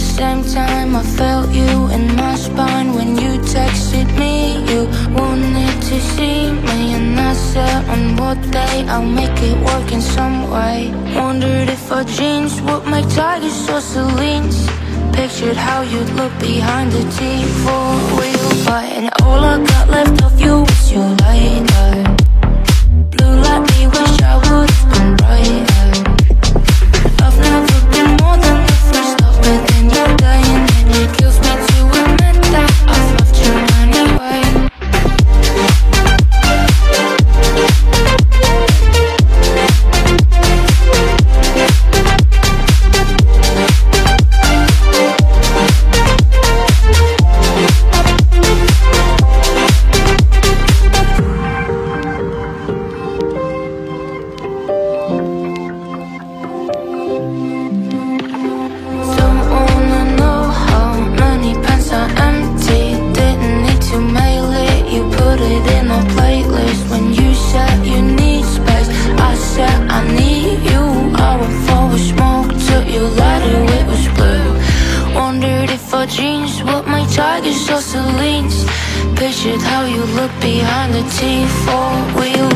same time I felt you in my spine. When you texted me You wanted to see me And I said on what day I'll make it work in some way? Wondered if our genes would make tigers or Celines Pictured how you'd look behind the T4 in a playlist. When you said you need space, I said I need you. I went for a smoke, took your lighter, it was blue. Wondered if our genes would make tigers or Celines Pictured how you look behind the T4 wheel